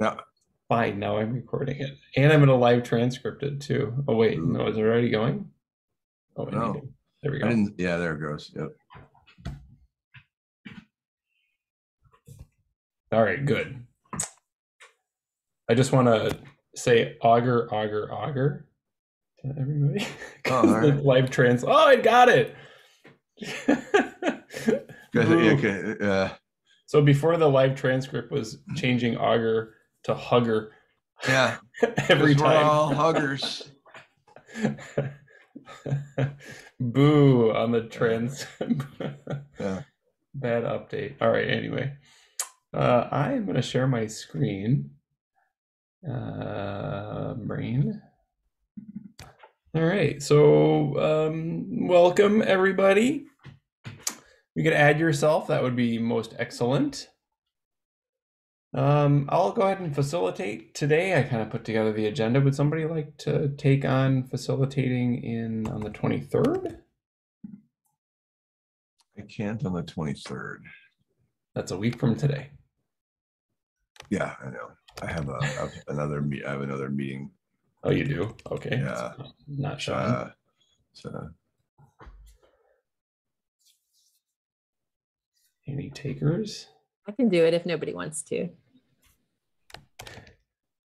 Yeah. Fine, now I'm recording it. And I'm gonna live transcript it too. Oh wait, Ooh. no, is it already going? Oh, No. there we go. yeah, there it goes. Yep. All right, good. I just want to say Augur, Augur, Augur to everybody. Oh, 'Cause all right. live trans. Oh, I got it. Okay. Uh, So before the live transcript was changing Augur to hugger yeah. every 'cause We're all huggers. Boo on the trends. Yeah. Bad update. All right, anyway. Uh, I am going to share my screen. Uh, brain. All right, so um, welcome everybody. You could add yourself, that would be most excellent. Um, I'll go ahead and facilitate today. I kind of put together the agenda. Would somebody like to take on facilitating in on the 23rd? I can't on the 23rd. That's a week from today. Yeah, I know. I have a, a- another meet. I have another meeting. Oh, you do? Okay. Yeah. it's not- Not showing. Uh, so Any takers? I can do it if nobody wants to.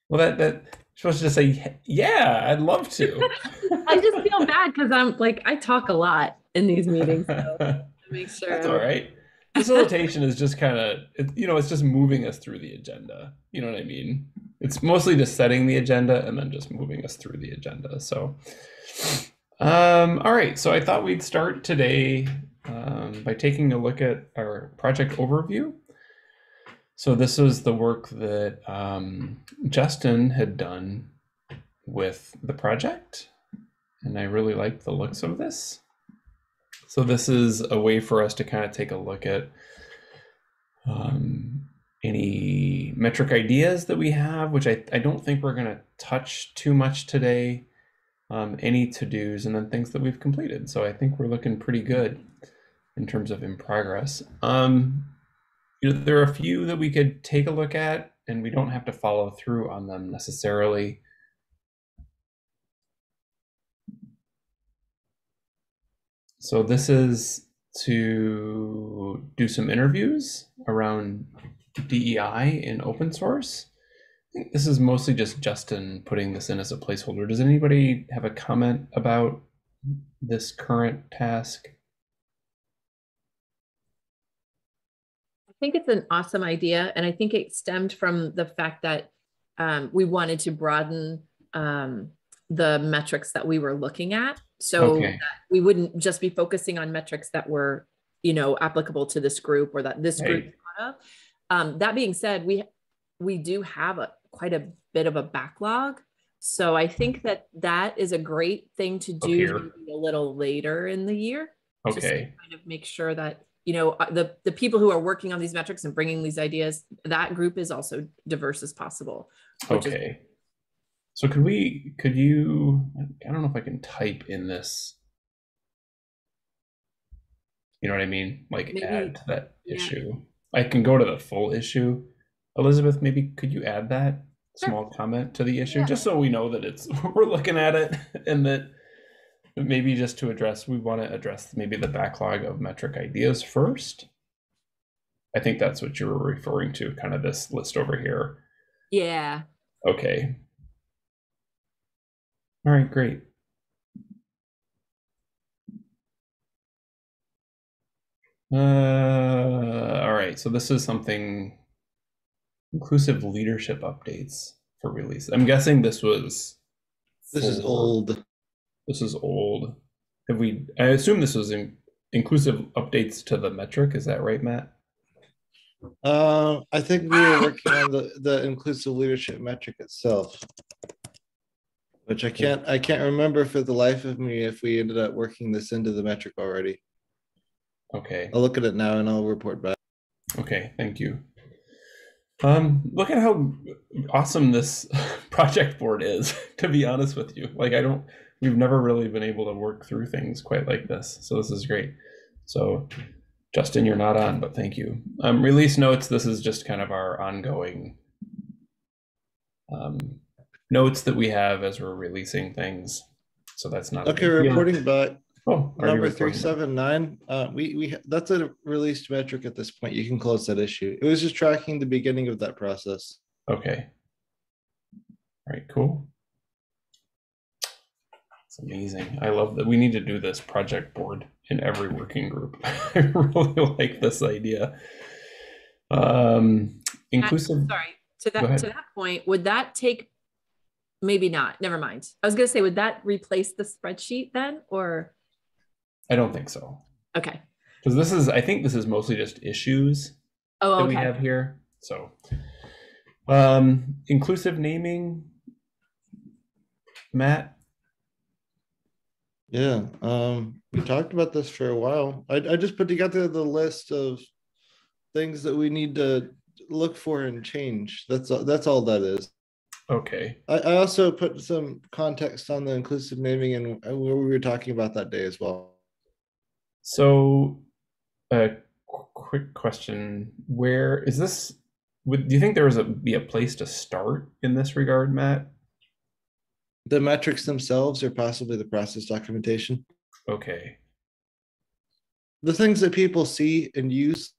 Well, that that supposed to just say, yeah, I'd love to. I just feel bad because I'm like I talk a lot in these meetings. So make sure. That's all right. Facilitation is just kind of, you know, it's just moving us through the agenda. You know what I mean? It's mostly just setting the agenda and then just moving us through the agenda. So, um, all right. So I thought we'd start today um, by taking a look at our project overview. So this is the work that um, Justin had done with the project, and I really like the looks of this. So this is a way for us to kind of take a look at um, any metric ideas that we have, which I, I don't think we're going to touch too much today. Um, any to-dos and then things that we've completed. So I think we're looking pretty good in terms of in progress. Um, you know, there are a few that we could take a look at, and we don't have to follow through on them necessarily. So this is to do some interviews around DEI in open source. I think this is mostly just Justin putting this in as a placeholder. Does anybody have a comment about this current task? Think it's an awesome idea, and I think it stemmed from the fact that um, we wanted to broaden um, the metrics that we were looking at, so Okay. that we wouldn't just be focusing on metrics that were, you know, applicable to this group or that this group of. Um, that being said, we we do have a quite a bit of a backlog, so I think that that is a great thing to do a little later in the year just to Okay, kind of make sure that you know uh, the the people who are working on these metrics and bringing these ideas that group is also diverse as possible is- okay. So could we, could you, I don't know if I can type in this. You know what I mean? Like Maybe- add to that yeah. issue. I can go to the full issue. Elizabeth, maybe could you add that Sure. small comment to the issue, Yeah. just so we know that it's, we're looking at it and that maybe just to address, we want to address maybe the backlog of metric ideas first. I think that's what you were referring to, kind of this list over here. yeah Okay. All right, great. Uh, all right, so this is something inclusive leadership updates for release. I'm guessing this was This is old. This is old. Have we? I assume this was in, inclusive updates to the metric. Is that right, Matt? Uh, I think we were working on the, the inclusive leadership metric itself. Which I can't, I can't remember for the life of me if we ended up working this into the metric already. Okay. I'll look at it now and I'll report back. Okay, thank you. Um, look at how awesome this project board is, to be honest with you. Like I don't we've never really been able to work through things quite like this. So this is great. So Justin, you're not on, but thank you. Um, release notes, this is just kind of our ongoing um, notes that we have as we're releasing things. So that's not Okay, reporting back. Oh, Number three seven nine, uh, we, we, that's a released metric at this point. You can close that issue. It was just tracking the beginning of that process. Okay. All right, cool. It's amazing. I love that. We need to do this project board in every working group. I really like this idea. Um, inclusive. Sorry, to that, to that point, would that take, maybe not, never mind. I was gonna say, would that replace the spreadsheet then, or, I don't think so. okay. Because this is, I think this is mostly just issues Oh, that we have here. So, um, inclusive naming. Matt, Yeah, um, we talked about this for a while. I, I just put together the list of things that we need to look for and change. That's, all- that's all that is. okay. I, I also put some context on the inclusive naming and uh, what we were talking about that day as well. So, a qu- quick question: Where is this? Would do you think there was a be a place to start in this regard, Matt? The metrics themselves or possibly the process documentation. Okay, The things that people see and use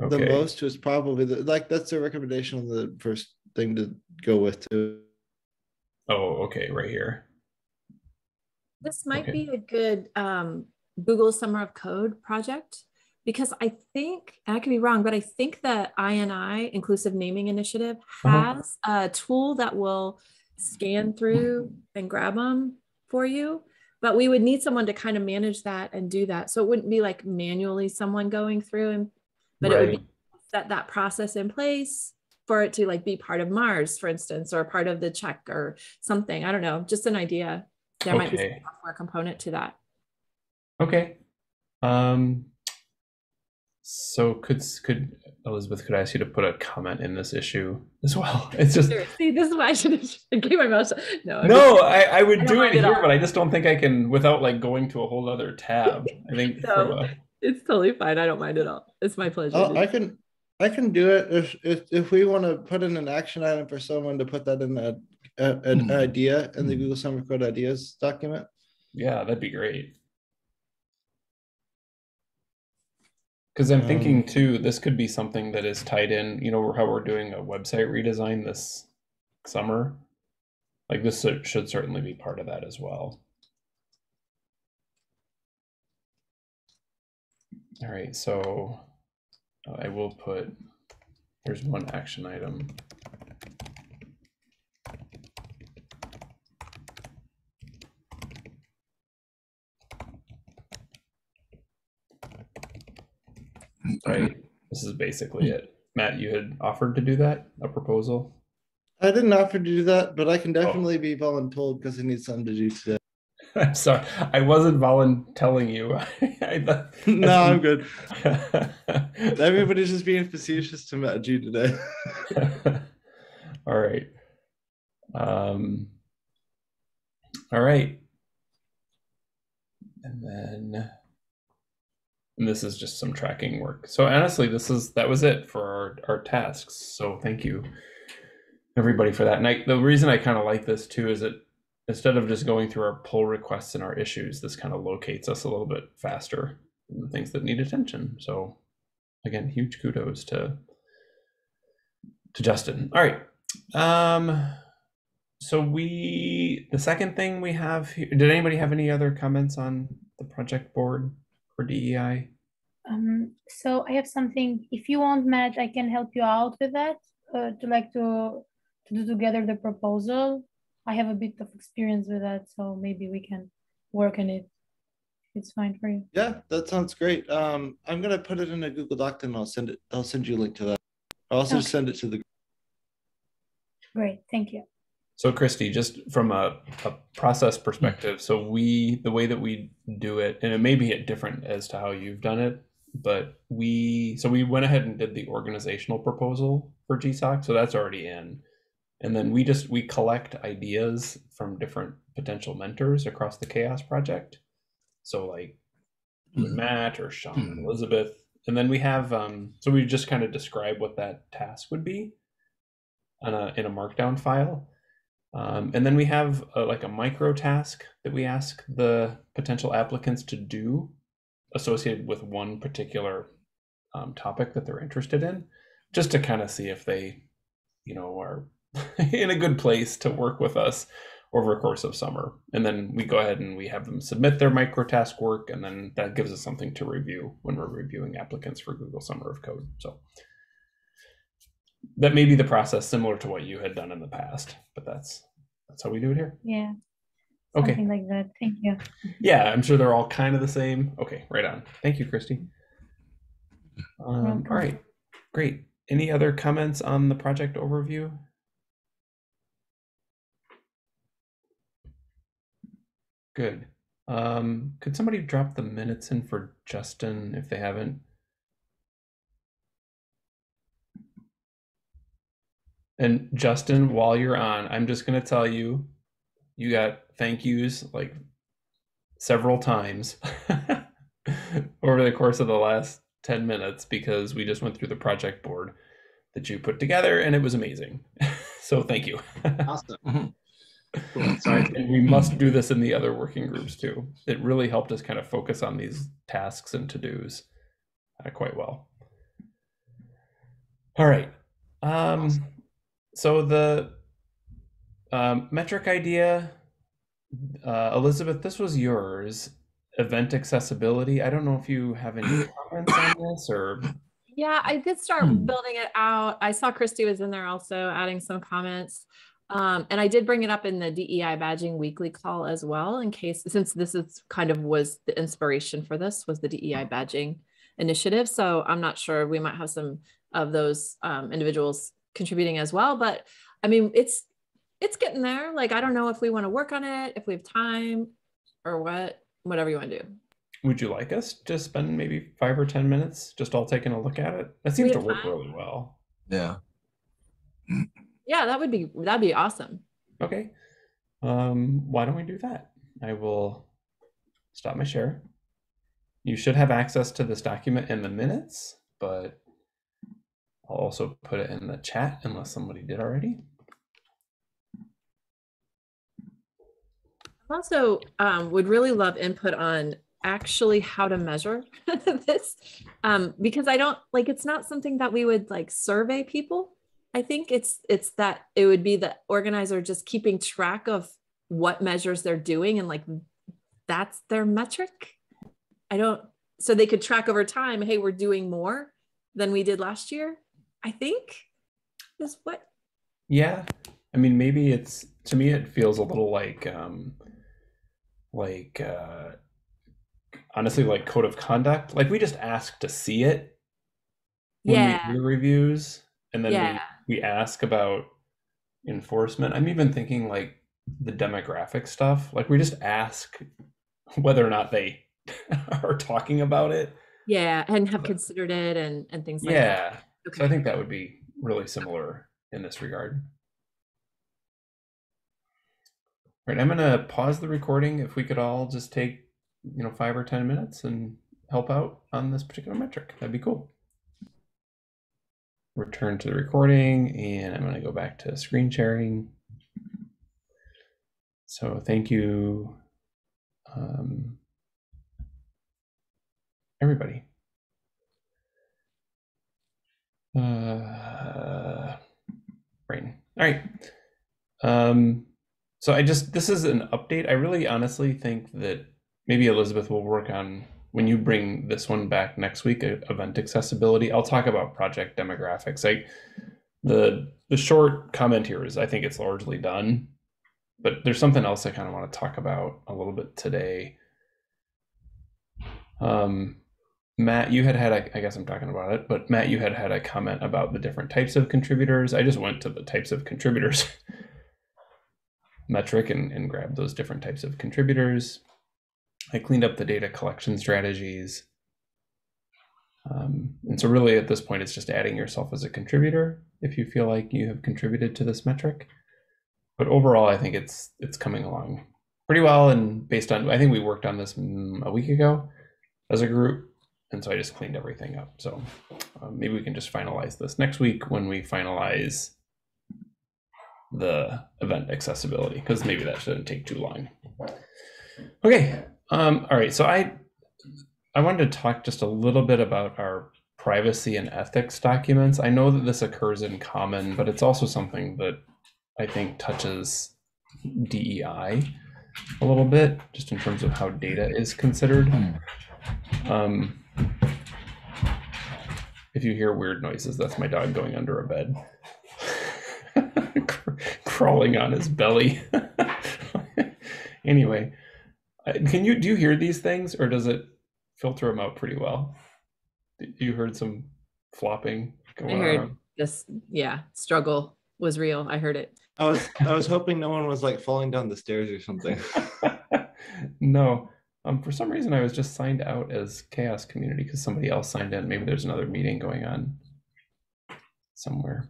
the most is probably the, like, that's a recommendation on the first thing to go with too. oh, okay, right here. This might Okay. be a good um, Google Summer of Code project because I think, and I could be wrong, but I think the INI Inclusive Naming Initiative Uh-huh. has a tool that will scan through and grab them for you. But we would need someone to kind of manage that and do that. So it wouldn't be like manually someone going through and, but it would be set that process in place for it to like be part of Mars, for instance, or part of the check or something. I don't know, just an idea. There might be a software component to that. Okay. Um. So could could Elizabeth could I ask you to put a comment in this issue as well? It's just Sure. See, this is why I should have keep my mouth shut. No, I'm no, I, I would I don't it here, all. but I just don't think I can without like going to a whole other tab. I think So- from a, it's totally fine. I don't mind at all. It's my pleasure. Oh, I can, I can do it if, if, if we want to put in an action item for someone to put that in a, a- an Hmm. idea in the Google Summer Code Ideas document. yeah, that'd be great. Because I'm thinking Um, too, this could be something that is tied in. You know how we're doing a website redesign this summer. Like this should should certainly be part of that as well. All right, so uh, I will put, here's one action item. Right, this is basically it. Matt, you had offered to do that, a proposal? I didn't offer to do that, but I can Oh. definitely be voluntold because I need something to do today. I'm sorry, I wasn't voluntelling you. I thought- no, I'm good. Everybody's just being facetious to Matt G today. all right. Um, all right. And then, and this is just some tracking work. So honestly, this is that was it for our, our tasks. So thank you, everybody, for that. And I, the reason I kind of like this too is that instead of just going through our pull requests and our issues, this kind of locates us a little bit faster in the things that need attention. So again, huge kudos to to Justin. All right. Um so we the second thing we have here did anybody have any other comments on the project board for DEI? Um, so I have something, if you want, Matt, I can help you out with that, uh, to like to, to do together the proposal. I have a bit of experience with that, so maybe we can work on it. It's fine for you. Yeah, that sounds great. Um, I'm gonna put it in a Google Doc and I'll send it, I'll send you a link to that. I'll also Okay. send it to the, Great, thank you. So Christy, just from a, a process perspective, so we the way that we do it, and it may be different as to how you've done it, but we so we went ahead and did the organizational proposal for GSOC, so that's already in. And then we just we collect ideas from different potential mentors across the CHAOSS project. So like and Matt or Sean and Mhm. Elizabeth. And then we have um so we just kind of describe what that task would be. on a, in a markdown file. Um, and then we have a, like a micro task that we ask the potential applicants to do associated with one particular um, topic that they're interested in, just to kind of see if they, you know, are in a good place to work with us over a course of summer. And then we go ahead and we have them submit their micro task work, and then that gives us something to review when we're reviewing applicants for Google Summer of Code. So that may be the process similar to what you had done in the past, but that's that's how we do it here. Yeah. Okay. Something like that. Thank you. Yeah, I'm sure they're all kind of the same. Okay, right on. Thank you, Christy. Um, all right, great. Any other comments on the project overview? Good. Um, could somebody drop the minutes in for Justin if they haven't? And Justin, while you're on, I'm just going to tell you, you got thank yous like several times over the course of the last 10 minutes because we just went through the project board that you put together and it was amazing. so thank you. Awesome. Cool. Sorry. and we must do this in the other working groups too. It really helped us kind of focus on these tasks and to dos uh, quite well. All right. Um, so the um, metric idea, uh, Elizabeth, this was yours. Event accessibility. I don't know if you have any comments on this or Yeah, I did start Hmm. building it out. I saw Christy was in there also adding some comments. Um, and I did bring it up in the DEI badging weekly call as well, in case since this is kind of was the inspiration for this was the DEI badging initiative. So I'm not sure we might have some of those um, individuals contributing as well. But I mean, it's it's getting there. Like I don't know if we want to work on it, if we have time, or what. Whatever you want to do. would you like us to spend maybe five or 10 minutes just all taking a look at it? That seems to work time. really well. Yeah. Yeah, that would be that'd be awesome. Okay. Um, why don't we do that? I will stop my share. You should have access to this document in the minutes, but I'll also put it in the chat unless somebody did already. also um, would really love input on actually how to measure this um, because i don't like it's not something that we would like survey people. I think it's it's that it would be the organizer just keeping track of what measures they're doing and like that's their metric. I don't so they could track over time hey we're doing more than we did last year i think is what Yeah. I mean, maybe it's to me it feels a little like um like uh honestly like code of conduct. Like we just ask to see it when yeah we do reviews and then yeah we, we ask about enforcement. I'm even thinking like the demographic stuff. Like we just ask whether or not they are talking about it. yeah and have considered it and and things like that Yeah. So I think that would be really similar in this regard. All right, I'm gonna pause the recording. If we could all just take, you know, five or ten minutes and help out on this particular metric, that'd be cool. Return to the recording, and I'm gonna go back to screen sharing. So thank you, um, everybody. Uh, brain. All right. Um, so I just this is an update. I really honestly think that maybe Elizabeth will work on when you bring this one back next week, uh, event accessibility. I'll talk about project demographics. Like the the short comment here is I think it's largely done, but there's something else I kind of want to talk about a little bit today. Um, Matt, you had had, a, I guess I'm talking about it, but Matt, you had had a comment about the different types of contributors. I just went to the types of contributors metric and, and grabbed those different types of contributors. I cleaned up the data collection strategies. Um, and so really at this point, it's just adding yourself as a contributor if you feel like you have contributed to this metric. But overall, I think it's it's coming along pretty well. And based on, I think we worked on this mm, a week ago as a group and so I just cleaned everything up. So um, maybe we can just finalize this next week when we finalize the event accessibility because maybe that shouldn't take too long. Okay. Um, all right. So I I wanted to talk just a little bit about our privacy and ethics documents. I know that this occurs in common, but it's also something that I think touches DEI a little bit, just in terms of how data is considered. Um, if you hear weird noises, that's my dog going under a bed, crawling on his belly. anyway, uh, can you do you hear these things, or does it filter them out pretty well? You heard some flopping I going heard on. this, yeah, struggle was real. I heard it. I was I was hoping no one was like falling down the stairs or something. no. Um, for some reason, I was just signed out as CHAOSS Community because somebody else signed in. Maybe there's another meeting going on somewhere.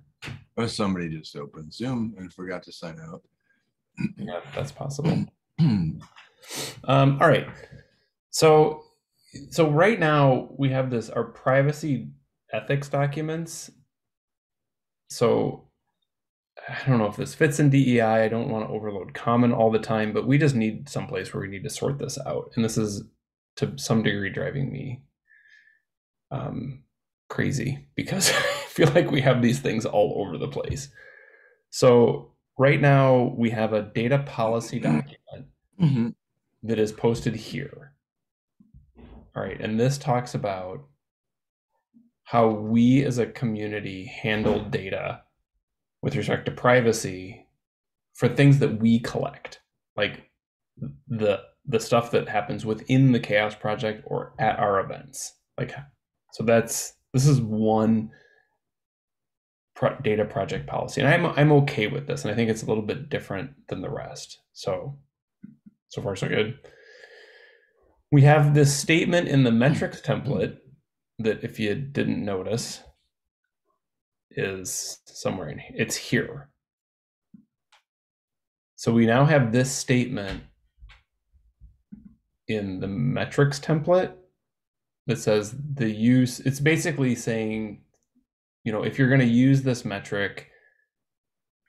Or somebody just opened Zoom and forgot to sign out. Yeah, that's possible. Um, all right. So, so right now we have this our privacy ethics documents. So, I don't know if this fits in DEI. I don't want to overload common all the time, but we just need someplace where we need to sort this out, and this is to some degree driving me um, crazy because I feel like we have these things all over the place. So right now we have a data policy document Mhm. that is posted here. All right, and this talks about how we as a community handle data with respect to privacy for things that we collect, like the the stuff that happens within the CHAOSS Project or at our events. Like, so that's this is one pro- data project policy, and I'm I'm okay with this, and I think it's a little bit different than the rest. So, so far so good. We have this statement in the metrics template that, if you didn't notice, is somewhere in it's here. So we now have this statement in the metrics template that says the use it's basically saying you know if you're going to use this metric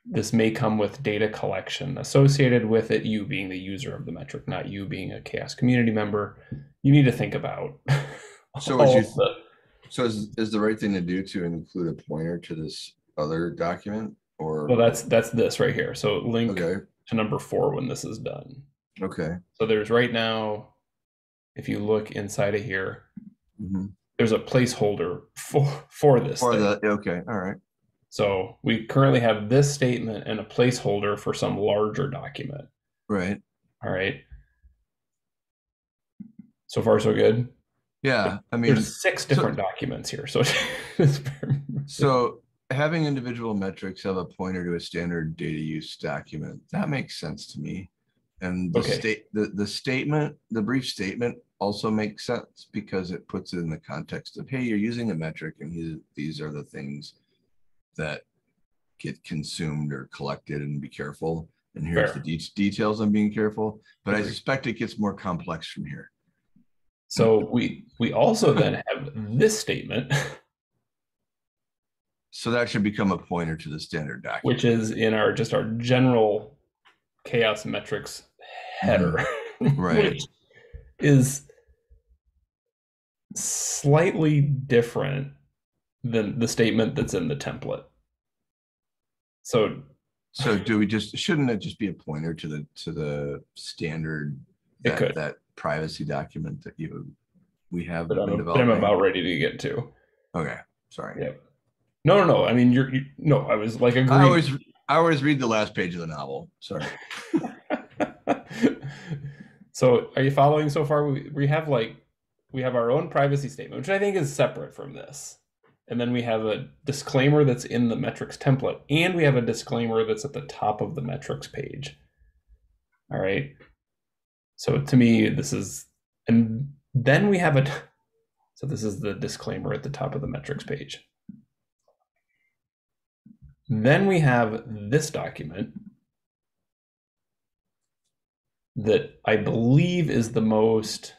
this may come with data collection associated with it you being the user of the metric not you being a CHAOSS community member you need to think about So all you- the- So is, is the right thing to do to include a pointer to this other document or? well that's that's this right here so link Okay, to number four when this is done okay. so there's right now if you look inside of here Mhm. there's a placeholder for for this For the, okay, all right. So we currently have this statement and a placeholder for some larger document. Right. All right. So far, so good. Yeah, I mean, There's six different documents here. So, so having individual metrics have a pointer to a standard data use document, that makes sense to me. And the Okay. state, the, the statement, the brief statement also makes sense because it puts it in the context of, hey, you're using a metric and these, these are the things that get consumed or collected and be careful. And here's the Fair. de- details on being careful, but I suspect it gets more complex from here. So we we also then have this statement, So that should become a pointer to the standard document. which is in our just our general CHAOSS metrics header, mm. Right. which is slightly different than the statement that's in the template. So So do we just, shouldn't it just be a pointer to the, to the standard? It could. That privacy document that you, we have that I'm, that I'm about ready to get to. Okay, sorry. Yeah. No, no, no. I mean, you're you, no. I was like agreeing. I always, I always read the last page of the novel, sorry. so, are you following so far? We we have like we have our own privacy statement, which I think is separate from this, and then we have a disclaimer that's in the metrics template, and we have a disclaimer that's at the top of the metrics page. All right. So to me, this is, and then we have a. So this is the disclaimer at the top of the metrics page. Then we have this document that I believe is the most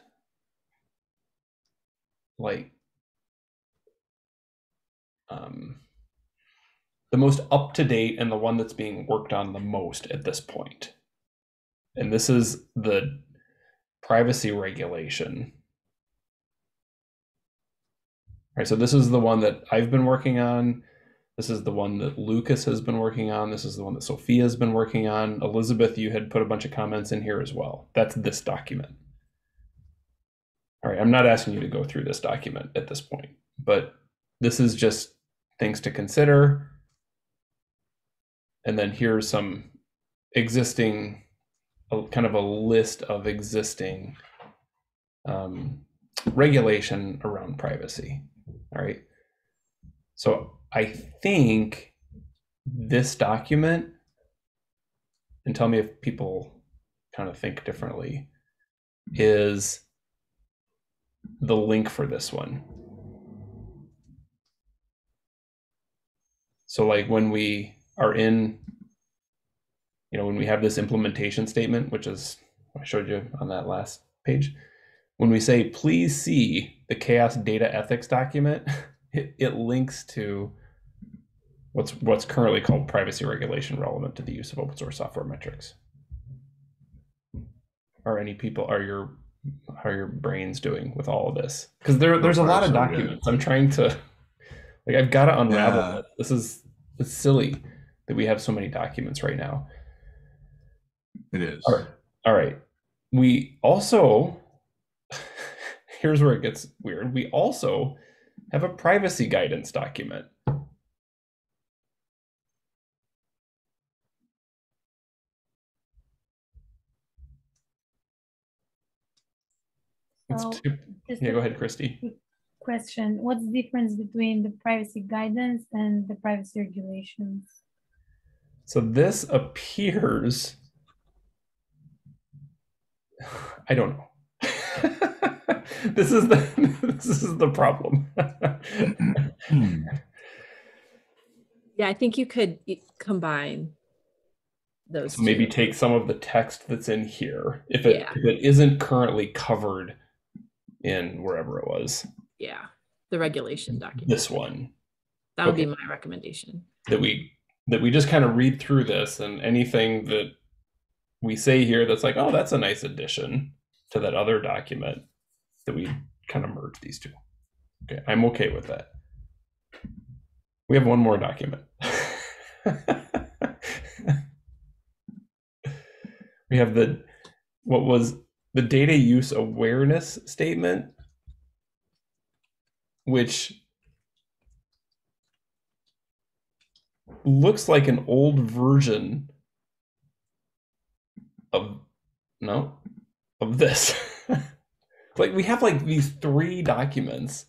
like um the most up to date and the one that's being worked on the most at this point. And this is the privacy regulation. All right, so this is the one that I've been working on. This is the one that Lucas has been working on. This is the one that Sophia has been working on. Elizabeth, you had put a bunch of comments in here as well. That's this document. All right, I'm not asking you to go through this document at this point, but this is just things to consider. And then here's some existing, a, kind of a list of existing um, regulation around privacy. All right. So I think this document, and tell me if people kind of think differently, is the link for this one. So like when we are in, you know, when we have this implementation statement, which is I showed you on that last page, when we say please see the CHAOSS data ethics document, it, it links to what's what's currently called privacy regulation relevant to the use of open source software metrics. Are any people are your how are your brains doing with all of this? Because there there's a lot of documents. I'm trying to like I've got to unravel Yeah. it. This is it's silly that we have so many documents right now. It is. All right. All right. We also, here's where it gets weird. We also have a privacy guidance document. So two- yeah, go ahead, Christy. question, what's the difference between the privacy guidance and the privacy regulations? So this appears. I don't know. this is the this is the problem. Yeah, I think you could combine those. So maybe two. take some of the text that's in here if it, Yeah. if it isn't currently covered in wherever it was. Yeah, the regulation document. This one That would be my recommendation. that we that we just kind of read through this and anything that we say here that's like, oh, that's a nice addition to that other document that we kind of merge these two. Okay, I'm okay with that. We have one more document. we have the what was the data use awareness statement, which looks like an old version of no of this. Like we have like these three documents.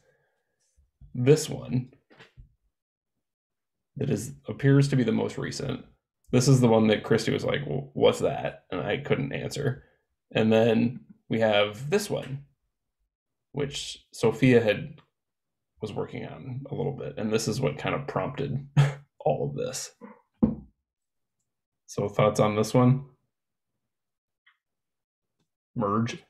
This one that is appears to be the most recent. This is the one that christy was like what's that? And i couldn't answer. And then we have this one which sophia had was working on a little bit. And this is what kind of prompted all of this. So thoughts on this one merge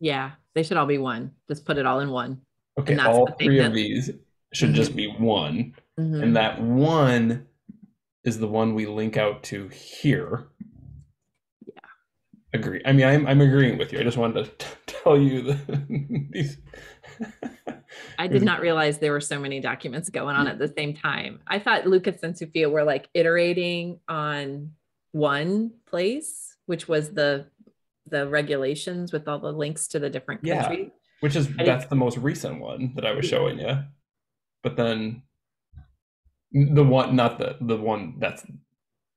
Yeah, they should all be one. Just put it all in one. okay all three of these should just be one Mhm. and that one is the one we link out to here Yeah. agree i mean i'm, I'm agreeing with you i just wanted to t- tell you that these I did not realize there were so many documents going on at the same time. I thought Lucas and Sophia were like iterating on one place, which was the the regulations with all the links to the different Yeah. countries. which is didn't- that's the most recent one that i was showing you but then the one not the the one that's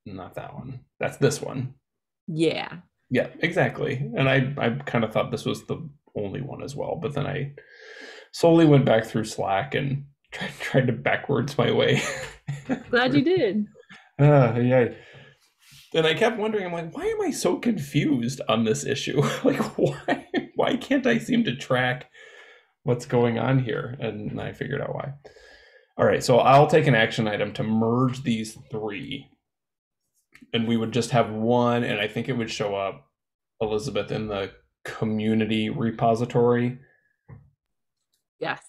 not that one that's this one Yeah. Yeah, exactly. And I I kind of thought this was the only one as well, but then I slowly went back through Slack and tried tried to backwards my way. Glad you did. uh, yeah. And I kept wondering, I'm like, why am I so confused on this issue? like, why why can't I seem to track what's going on here? And I figured out why. All right, so I'll take an action item to merge these three, and we would just have one, and I think it would show up, Elizabeth, in the community repository. Yes.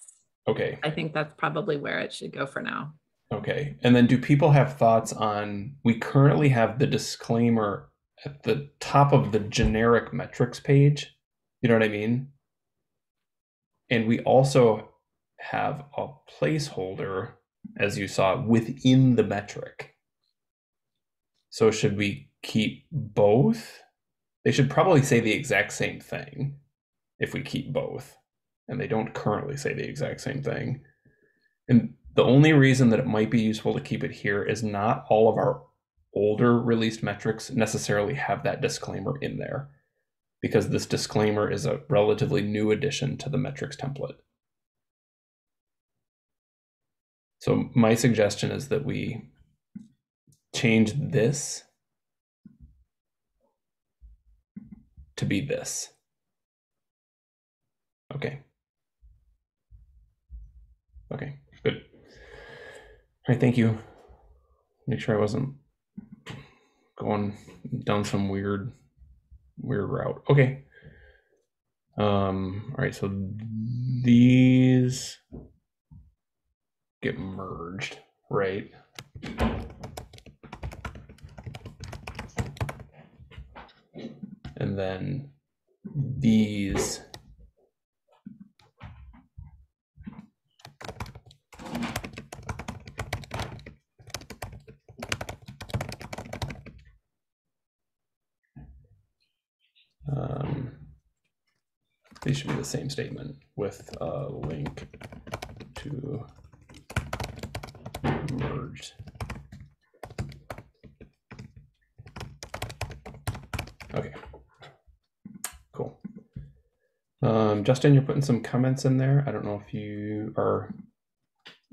Okay, I think that's probably where it should go for now. Okay. And then do people have thoughts on we currently have the disclaimer at the top of the generic metrics page. You know what I mean? And we also have a placeholder, as you saw, within the metric. So should we keep both? They should probably say the exact same thing if we keep both. And they don't currently say the exact same thing. And the only reason that it might be useful to keep it here is not all of our older released metrics necessarily have that disclaimer in there because this disclaimer is a relatively new addition to the metrics template. So my suggestion is that we change this to be this. Okay. Okay, right, thank you. Make sure I wasn't going down some weird, weird route. Okay. Um, all right, so these get merged, right? And then these um, these should be the same statement with a link to merged. Okay. Cool. Um, Justin, you're putting some comments in there. I don't know if you are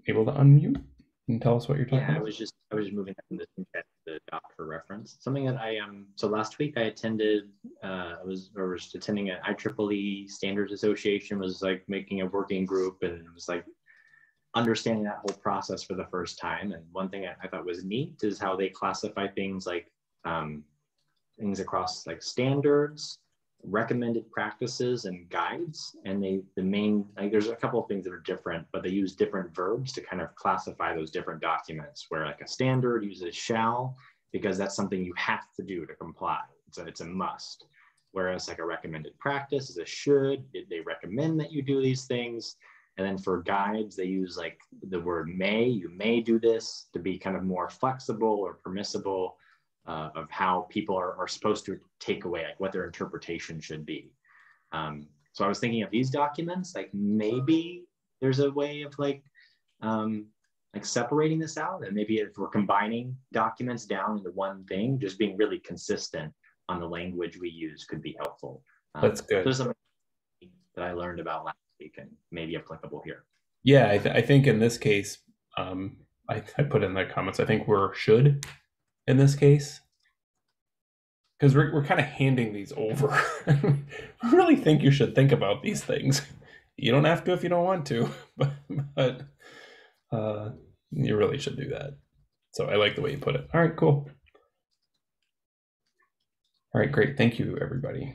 able to unmute and tell us what you're talking Yeah, I was just I was just moving up in the chat the doc for reference. Something that I um so last week I attended uh I was or was attending an IEEE Standards Association was like making a working group and it was like understanding that whole process for the first time. And one thing I, I thought was neat is how they classify things like um, things across like standards, recommended practices, and guides. And they the main like there's a couple of things that are different, but they use different verbs to kind of classify those different documents. Where like a standard uses shall because that's something you have to do to comply. It's a, it's a must. Whereas like a recommended practice is a should. They recommend that you do these things. And then for guides, they use like the word may, you may do this to be kind of more flexible or permissible uh, of how people are, are supposed to take away, like what their interpretation should be. Um, so I was thinking of these documents, like maybe there's a way of like, um, like separating this out and maybe if we're combining documents down into one thing, just being really consistent on the language we use could be helpful. Um, That's good. There's something that I learned about last week and maybe applicable here. Yeah, I, th- I think in this case, um, I, I put in the comments. I think we're should in this case because we're we're kind of handing these over. I really think you should think about these things. You don't have to if you don't want to, but but uh, you really should do that. So I like the way you put it. All right, cool. All right, great. Thank you, everybody.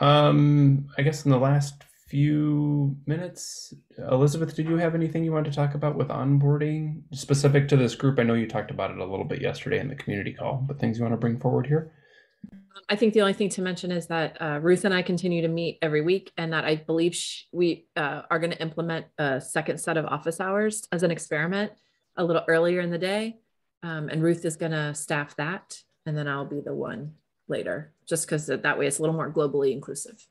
Um, I guess in the last few minutes, Elizabeth, did you have anything you wanted to talk about with onboarding specific to this group? I know you talked about it a little bit yesterday in the community call, but things you want to bring forward here? I think the only thing to mention is that uh, Ruth and I continue to meet every week, and that I believe we uh, are going to implement a second set of office hours as an experiment a little earlier in the day. Um, and Ruth is going to staff that, and then I'll be the one later, just because that way it's a little more globally inclusive.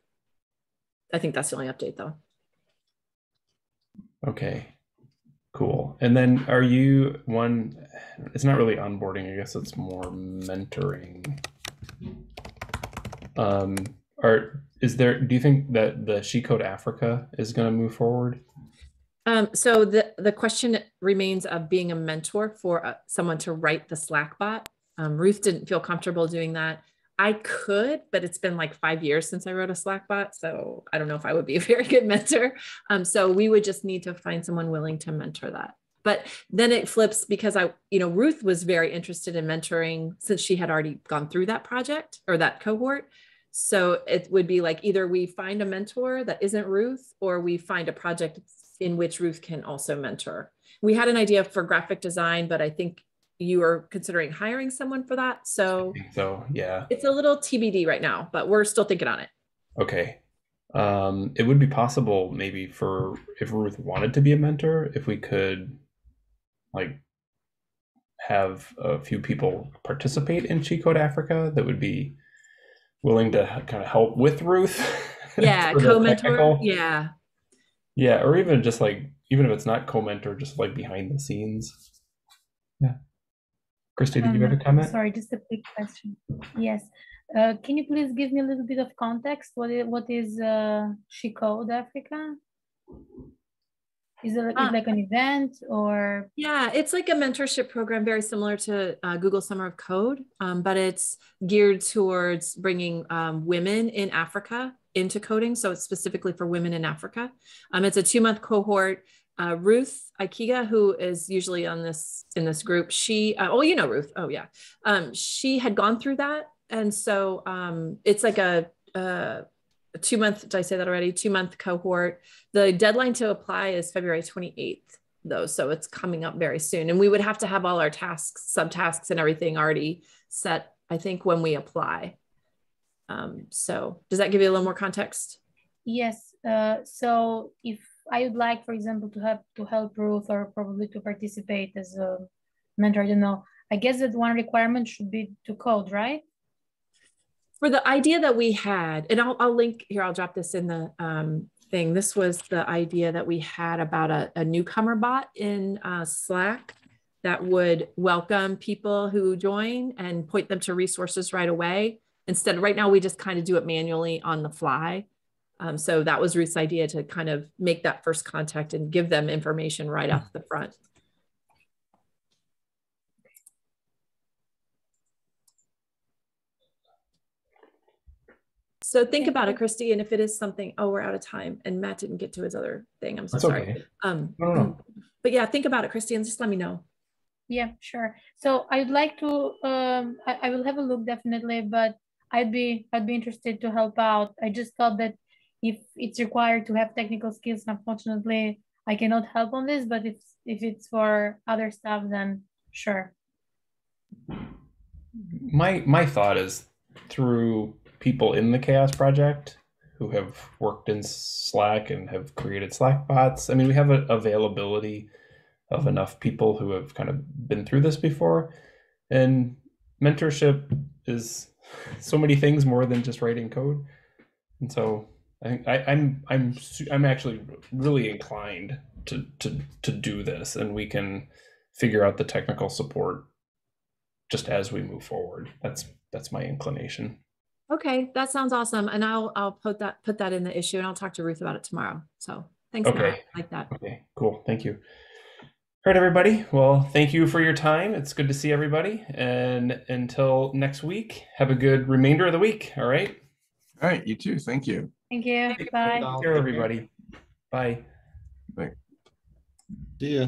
I think that's the only update, though. Okay, cool. And then are you one? It's not really onboarding. I guess it's more mentoring. Um, are is there? Do you think that the She Code Africa is going to move forward? Um, so the, the question remains of being a mentor for uh, someone to write the Slack bot. Um, Ruth didn't feel comfortable doing that. I could, but it's been like five years since I wrote a Slack bot. So I don't know if I would be a very good mentor. Um, so we would just need to find someone willing to mentor that. But then it flips because I, you know, Ruth was very interested in mentoring since she had already gone through that project or that cohort. So it would be like either we find a mentor that isn't Ruth or we find a project in which Ruth can also mentor. we had an idea for graphic design, but I think you are considering hiring someone for that. So So yeah. it's a little TBD right now, but we're still thinking on it. Okay. Um, it would be possible maybe for if Ruth wanted to be a mentor, if we could like have a few people participate in She Code Africa that would be willing to kind of help with Ruth. Yeah, co-mentor. Yeah. Yeah, or even just like even if it's not co-mentor, just like behind the scenes. Yeah. Christy, did you have a Um, comment? Sorry, just a quick question. Yes. Uh, can you please give me a little bit of context? What is, what is uh, She Code Africa? Is it, like- is it like an event or? Yeah, it's like a mentorship program very similar to uh, Google Summer of Code, um, but it's geared towards bringing um, women in Africa into coding. So it's specifically for women in Africa. Um, it's a two month cohort. Uh, Ruth Ikegah, who is usually on this in this group, she uh, oh you know Ruth oh yeah, um, she had gone through that, and so um, it's like a, a a two month. Did I say that already? Two month cohort. The deadline to apply is February twenty eighth though so it's coming up very soon and we would have to have all our tasks subtasks and everything already set i think when we apply um, so does that give you a little more context Yes. Uh, so if I would like, for example, to help to help Ruth or probably to participate as a mentor, I don't know. I guess that one requirement should be to code, right? for the idea that we had and i'll, I'll link here i'll drop this in the um, thing this was the idea that we had about a, a newcomer bot in uh, slack that would welcome people who join and point them to resources right away instead right now we just kind of do it manually on the fly um, so that was ruth's idea to kind of make that first contact and give them information right off the front So think about it. Christy, and if it is something, oh, we're out of time, and Matt didn't get to his other thing. I'm so That's sorry. okay. Um, No, no, no. but yeah, think about it, Christy, and just let me know. Yeah, sure. So I'd like to, um, I, I will have a look definitely, but I'd be, I'd be interested to help out. I just thought that if it's required to have technical skills, unfortunately, I cannot help on this, but if, if it's for other stuff, then sure. my my thought is through people in the CHAOSS project who have worked in slack and have created slack bots. I mean we have an availability of enough people who have kind of been through this before. And mentorship is so many things more than just writing code. And so i think I, i'm i'm i'm actually really inclined to to to do this and we can figure out the technical support just as we move forward. That's that's my inclination. Okay, that sounds awesome, and I'll I'll put that put that in the issue, and I'll talk to Ruth about it tomorrow. So thanks, Matt. Okay. I like that. Okay, cool. Thank you. All right, everybody. Well, thank you for your time. It's good to see everybody. And until next week, have a good remainder of the week. All right. All right, you too. Thank you. Thank you. Bye. Take care, everybody. Bye. Bye. See ya.